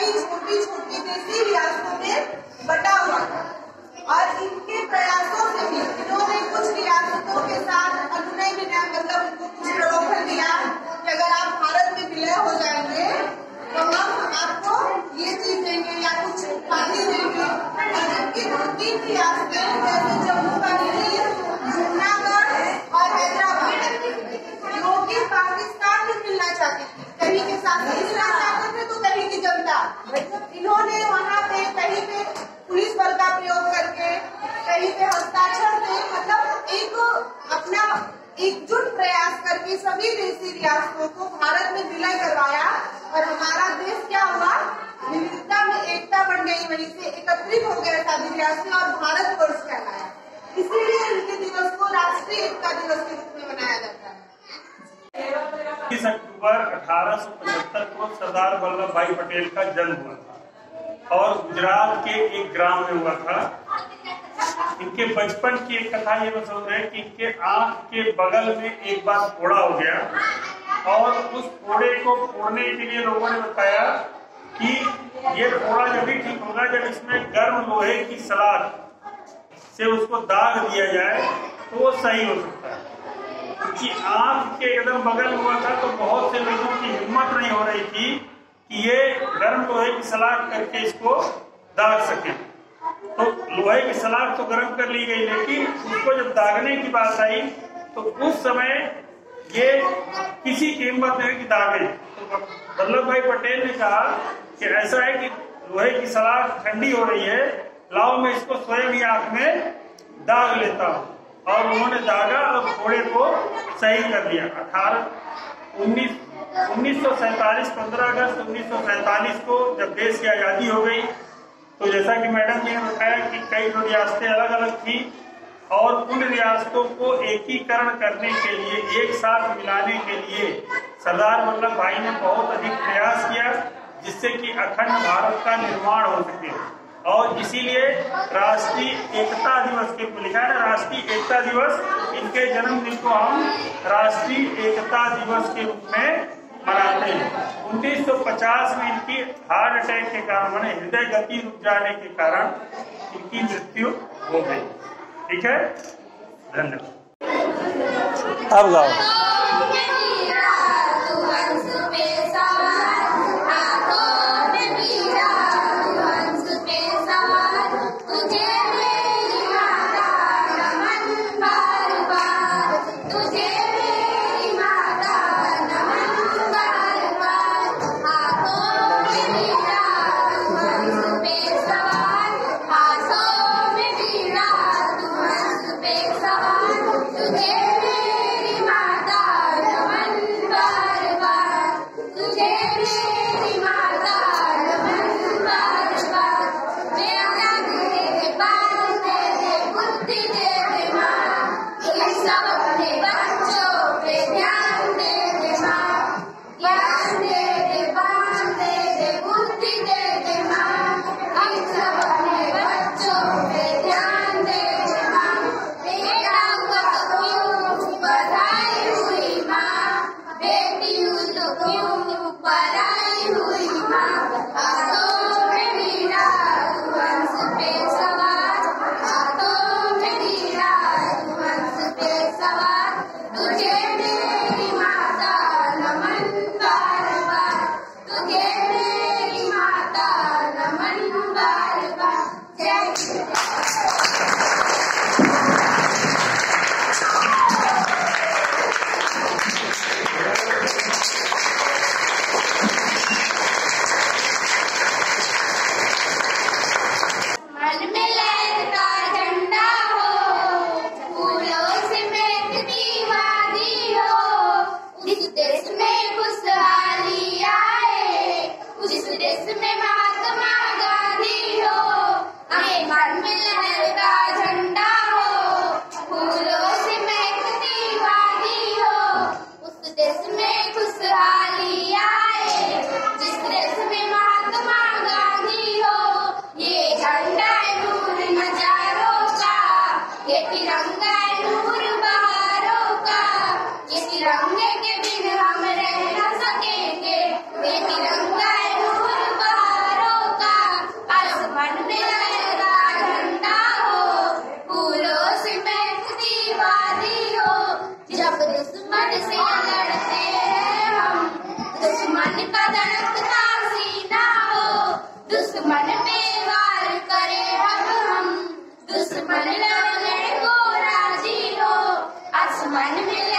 कई छोटी छोटी देसी रियासतों में बटा हुआ था। और इनके प्रयासों से भी इन्होंने कुछ रियासतों के साथ अनुनय विनय मतलब उनको कुछ प्रलोभन दिया कि अगर आप भारत में विलय हो जाएँगे तो हम आपको ये चीज़ देंगे या कुछ उपाधि देंगे। और जबकि दो तीन रियासतें जैसे जम्मू कश्मीर जूनागढ़ और हैदराबाद जो कि पाकिस्तान में मिलना चाहती थी कहीं के साथ मिलना चाहते थे तो कहीं की जनता इन्होंने वहाँ पे कहीं पे पुलिस बल का प्रयोग करके कहीं पे हस्ताक्षर से मतलब एक अपना एकजुट प्रयास करके सभी देशी रियासतों को भारत में विलय करवाया। और हमारा देश क्या हुआ? विविधता में एकता बन गई, वहीं से एकत्रित हो गया सभी रियासतें और भारत वर्ष कहलाया। इसीलिए इनके दिवस को राष्ट्रीय एकता दिवस के रूप में मनाया जाता है। इक्कीस अक्टूबर 1875 को सरदार वल्लभ भाई पटेल का जन्म हुआ था और गुजरात के एक ग्राम में हुआ था। इनके बचपन की एक कथा ये मशहूर है कि इनके आँख के बगल में एक बार फोड़ा हो गया। और उस फोड़े को फोड़ने के लिए लोगों ने बताया कि ये फोड़ा जब भी ठीक होगा जब इसमें गर्म लोहे की सलाद से उसको दाग दिया जाए तो वो सही हो सकता है। क्योंकि आँख के एकदम बगल हुआ था तो बहुत से लोगों की हिम्मत नहीं हो रही थी कि ये गर्म लोहे की सलाद करके इसको दाग सके। तो लोहे की सलाद तो गर्म कर ली गई, लेकिन उसको जब दागने की बात आई तो उस समय ये किसी की हिम्मत नहीं कि दागे। तो वल्लभ भाई पटेल ने कहा कि ऐसा है कि लोहे की सलाद ठंडी हो रही है, लाओ मैं इसको स्वयं ही आँख में दाग लेता हूँ। और उन्होंने दागा और घोड़े को सही कर दिया अठारह, उन्नीस उन्नीस सौ सैतालीस, पंद्रह अगस्त उन्नीस सौ सैतालीस को जब देश की आज़ादी हो गई तो जैसा कि मैडम ने बताया कि कई रियासतें अलग अलग थी और उन रियासतों को एकीकरण करने के लिए, एक साथ मिलाने के लिए सरदार वल्लभ भाई ने बहुत अधिक प्रयास किया, जिससे कि अखंड भारत का निर्माण हो सके। और इसीलिए राष्ट्रीय एकता दिवस के लिखा है राष्ट्रीय एकता दिवस, इनके जन्मदिन को हम राष्ट्रीय एकता दिवस के रूप में मनाते हैं। 1950 में इनकी हार्ट अटैक के कारण, मैंने हृदय गति रुक जाने के कारण इनकी मृत्यु हो गई। ठीक है? धन्यवाद। अब गाओ ये तिरंगा मन में